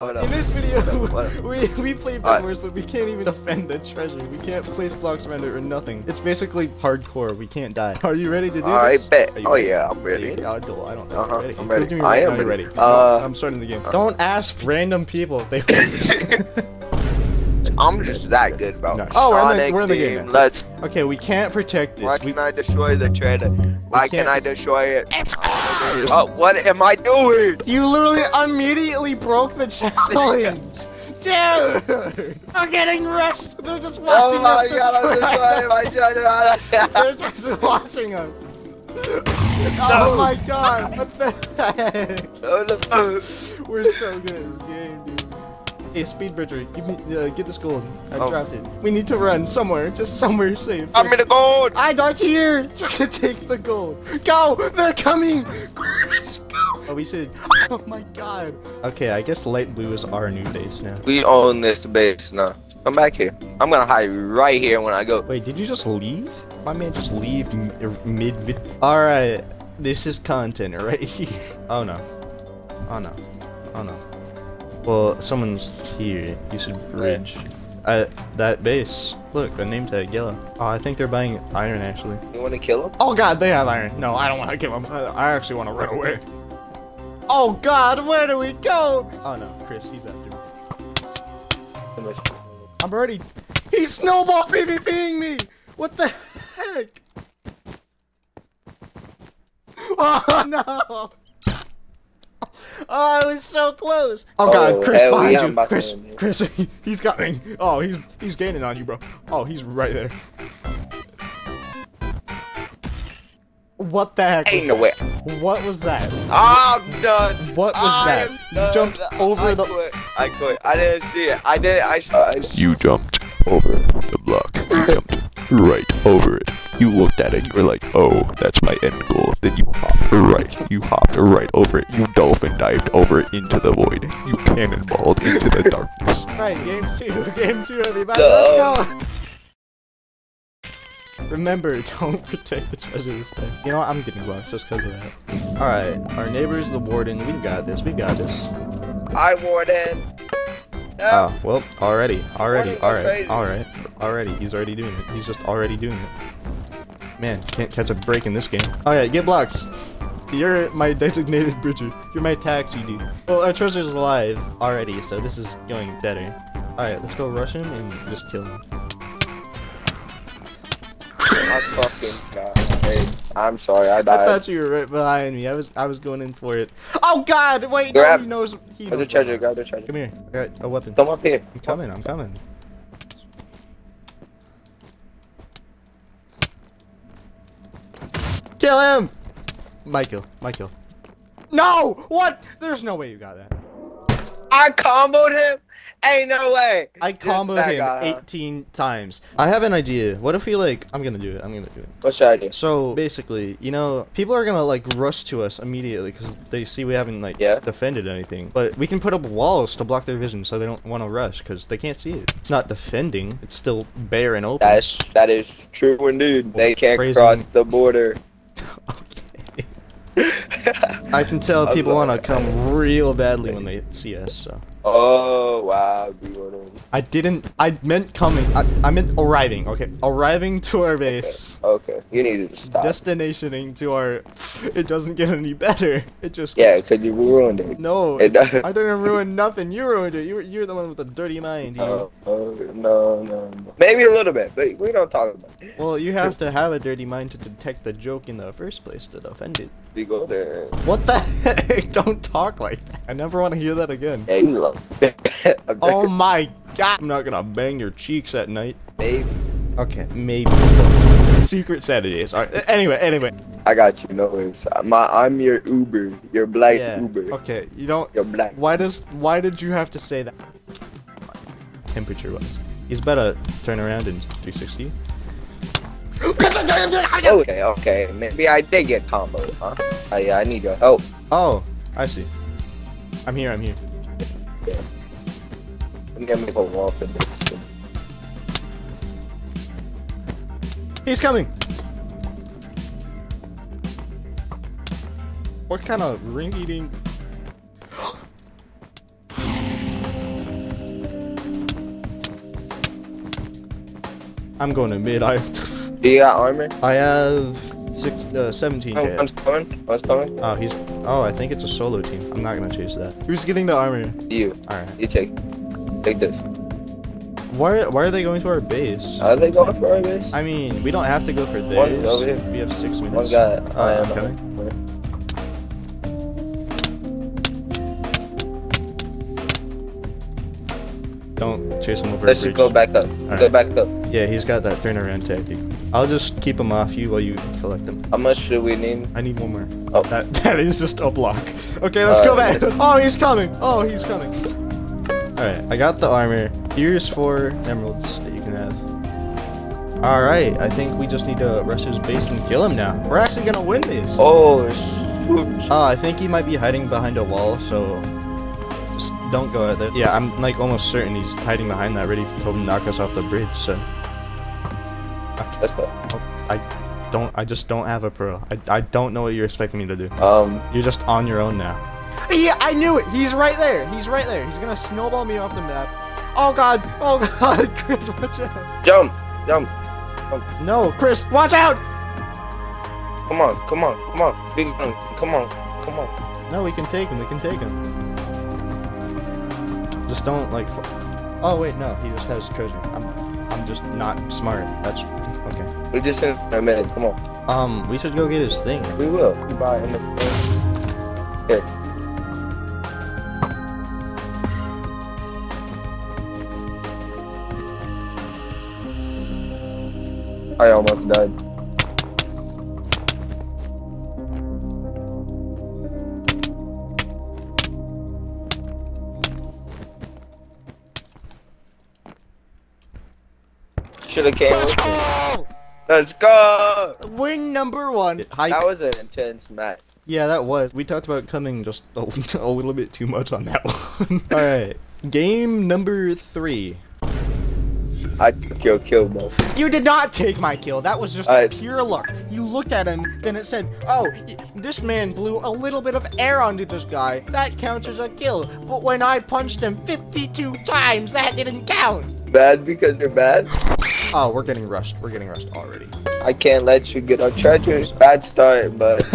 What In this video, What up? we we play Alright. Bedwars, but we can't even defend the treasure. We can't place blocks around it or nothing. It's basically hardcore. We can't die. Are you ready to do I this? bet. Oh ready? yeah, I'm Are you- ready. I don't, I don't think you're ready. I'm ready. prove to me I am now ready. ready. Uh, I'm starting the game. Don't ask random people if they I'm just that good, bro. No. Oh, we're in the- we're in the team, game now. Let's. Okay, we can't protect this. Why We, can I destroy the trader? Why can can't- I destroy it? Oh, what am I doing? you literally immediately broke the challenge. Dude! I'm getting rushed! They're just oh watching Oh my us god, I'm destroy destroying my They're just watching us. Oh my god, what the heck? Oh, no. We're so good at this game, dude. Hey, Speed Bridger, give me, uh, get this gold. I Oh. dropped it. We need to run somewhere, just somewhere safe. I'm in the gold. I got here! Try to take the gold. Go! They're coming! Let's go! Oh, we should. Oh my god. Okay, I guess light blue is our new base now. We own this base now. Come back here. I'm gonna hide right here when I go. Wait, did you just leave? My man just leave m- er, mid. Alright, this is content right here. Oh no. Oh no. Oh no. Well, someone's here. You should bridge. Uh, that base. Look, a name tag, yellow. Oh, I think they're buying iron actually. You wanna kill him? Oh god, they have iron. No, I don't want to kill them. I I actually want to run away. Oh god, where do we go? Oh no, Chris, he's after me. I'm already. He's snowball PvPing me! What the heck? Oh no! Oh, I was so close. Oh god, Oh, Chris hell behind yeah, you. Chris, win. Chris, he's got me. Oh, he's he's gaining on you, bro. Oh, he's right there. What the heck? Ain't was no way. that? What was that? I'm done. What was I that? am You done. jumped over I the. Quit. I quit. I didn't see it. I didn't. I. I You jumped over the block. You jumped right over it. You looked at it. You were like, "Oh, that's my end goal." Then you hopped right. You hopped right over it. You dolphin dived over it into the void. You cannonballed into the darkness. Right, game two. Game two, everybody. Let's go. Remember, don't protect the treasure this time. You know what? I'm getting blocks just because of that. Alright, our neighbor is the warden. We got this. We got this. I warden. Ah, no. Oh, well, already. Already. Alright. Alright. Already. He's already doing it. He's just already doing it. Man, can't catch a break in this game. Oh, Alright, get blocks. You're my designated bridger. You're my taxi dude. Well, our treasure's alive already, so this is going better. Alright, let's go rush him and just kill him. I fucking died. I'm sorry. I died. I thought you were right behind me. I was I was going in for it. Oh God! Wait, Grab- no, he knows. He Grab the knows. treasure. Grab the treasure. Come here. I got a weapon. Come up here. I'm coming. I'm coming. Kill him! Michael. Michael. No! What? There's no way you got that. I comboed him. Ain't no way. I comboed him guy, huh? 18 times. I have an idea. What if we like? I'm gonna do it. I'm gonna do it. What's your idea? So basically, you know, people are gonna like rush to us immediately because they see we haven't like Yeah. defended anything. But we can put up walls to block their vision so they don't want to rush because they can't see it. It's not defending; it's still bare and open. That's that is true indeed. They can't Phrasing- cross the border. I can tell people want to come real badly when they see us. So Oh wow, I didn't. I meant coming. I, I meant arriving. Okay, arriving to our base. Okay, you need to stop. Destinationing to our. It doesn't get any better. It just. yeah, cause you ruined it. No, It. I didn't ruin nothing. You ruined it. You you're the one with the dirty mind. Oh, oh, no, no, no. Maybe a little bit, but we don't talk about it. Well, you have to have a dirty mind to detect the joke in the first place to defend it. We go there. What the heck? Don't talk like that. I never want to hear that again. Yeah, you love. Oh my god! I'm not gonna bang your cheeks at night. Maybe. Okay, maybe. Secret Saturdays. All right. Anyway, anyway. I got you. No worries. My, I'm your Uber. Your black Yeah. Uber. Okay. You don't. Your black. Why does? Why did you have to say that? Temperature wise. He's better turn around in 360. Okay, okay. Maybe I did get combo, huh? I, I need your help. Oh, I see. I'm here. I'm here. Okay. I'm gonna make a wall for this. He's coming! What kind of ring-eating... I'm going to mid, I... Do you got armor? I have six, uh, 17k. Oh, one's coming, one's coming. Oh, he's Oh, I think it's a solo team. I'm not gonna chase that. Who's getting the armor? You. All right. You take. Take this. Why? Why are they going to our base? Are they going for our base? I mean, we don't have to go for theirs. over here. We have six minutes. One guy. Uh, oh, I I'm am coming. Don't chase him over Let's just go back up. Alright. Go back up. Yeah, he's got that turnaround tactic. I'll just keep them off you while you collect them. How much do we need? I need one more. Oh. That that is just a block. Okay, let's go back. Alright. Oh, he's coming. Oh, he's coming. All right, I got the armor. Here's four emeralds that you can have. All right, I think we just need to rush his base and kill him now. We're actually gonna win this. Oh shoot! Oh, I think he might be hiding behind a wall, so just don't go out there. Yeah, I'm like almost certain he's hiding behind that, ready to knock us off the bridge. So Let's. I don't. I just don't have a pro. I, I don't know what you're expecting me to do. Um, You're just on your own now. Yeah, I knew it. He's right there. He's right there. He's gonna snowball me off the map. Oh god. Oh god. Chris, watch out. jump, jump. No, Chris, watch out. Come on, come on, come on. Big one. Come on, come on. No, we can take him. We can take him. Just don't like. fu- Oh wait, no. He just has treasure. I'm. I'm just not smart. That's okay. We just in a minute. Come on. Um, we should go get his thing. We will. Bye. buy Here. I almost died. Shoulda came with me. Let's go! Win number one. Hi. That was an intense match. Yeah, that was. We talked about coming just a, a little bit too much on that one. All right, game number three. I took your kill, bro. You did not take my kill. That was just I- pure luck. You looked at him, then it said, "Oh, this man blew a little bit of air onto this guy. That counts as a kill." But when I punched him 52 times, that didn't count. Bad because you're bad? Oh, we're getting rushed. We're getting rushed already. I can't let you get our treasures. Bad start, but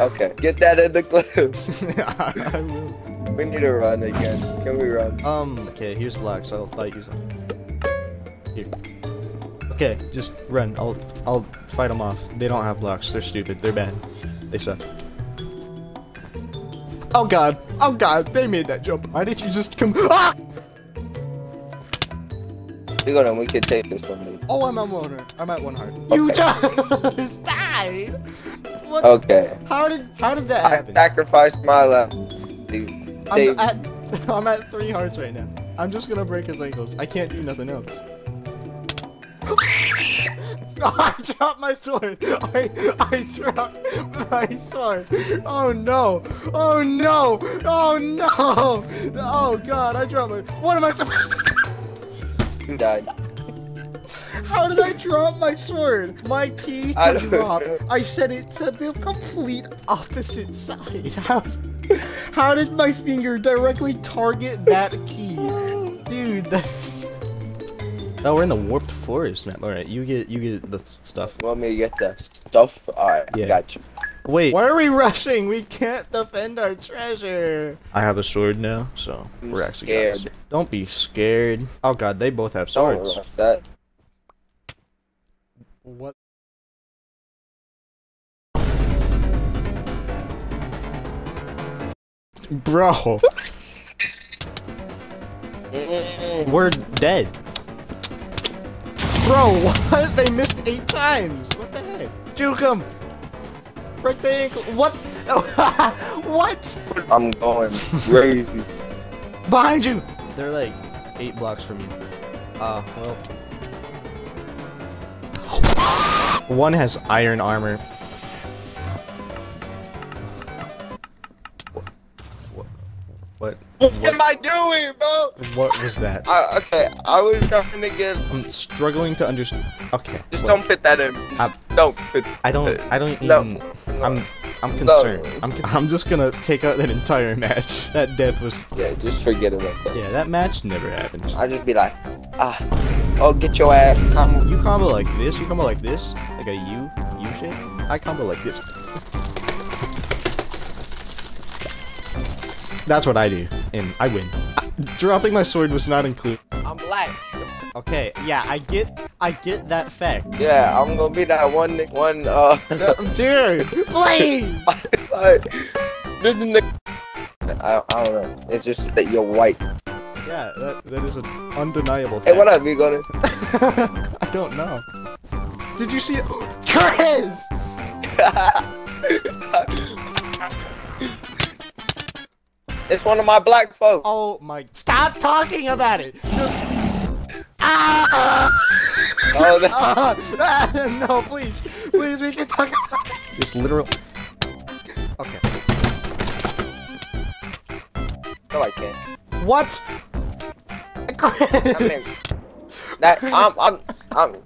okay. Get that in the clips. I will. We need to run again. Can we run? Um, okay, here's blocks. I'll fight you some. Here. Okay, just run. I'll I'll fight them off. They don't have blocks. They're stupid. They're bad. They suck. Oh god. Oh god. They made that jump. Why did you just come? Ah! We go then we can take this from me. Oh, I'm at one heart. I'm at one heart. You Okay. just died. What? Okay. How did how did that I happen? sacrificed my life. Dude, I'm at I'm at three hearts right now. I'm just gonna break his ankles. I can't do nothing else. I dropped my sword. I I dropped my sword. Oh no! Oh no! Oh no! Oh god! I dropped my. What am I supposed to? do? You died. How did I drop my sword? My key I to don't know. I set it to the complete opposite side. How? How did my finger directly target that key? Dude, that... Oh, we're in the warped forest map. Alright, you get you get the stuff. Want me to get the stuff? Alright, Yeah. I got you. Wait, why are we rushing? We can't defend our treasure. I have a sword now, so I'm we're actually got this. scared. Don't be scared. Oh god, they both have swords. rush that. What? Bro, Mm, we're dead. Bro, what? They missed eight times. What the heck? Juke 'em. Break the ankle. What? what? I'm going crazy. Behind you. They're like eight blocks from you. Uh, well. One has iron armor. What? What? what am I doing, bro? What was that? I, okay, I was trying to get. I'm struggling to understand. Okay. Just well, don't put that in. I- Just don't put. I don't. I don't No. I'm. I'm concerned. I'm. I'm just gonna take out that entire match. That death was. Yeah, just forget about that. Yeah, that match never happened. I'll just be like, Ah. Oh, get your ass. Come. You combo like this, you combo like this, like a U, U shape. I combo like this. That's what I do, and I win. Dropping my sword was not included. I'm black. Okay, yeah, I get, I get that fact. Yeah, I'm gonna be that one, one, uh. Dude, please! this is the. I, I don't know. It's just that you're white. Yeah, that, that is an undeniable fact. Hey, what up, you gonna? I don't know. Did you see it? Chris! it's one of my black folks. Oh my, stop talking about it! Just, ah! Oh, that, Ah, no, please, please, we can talk about it. Just literal. Okay. no, I can't. What? That, I'm, I'm, I'm,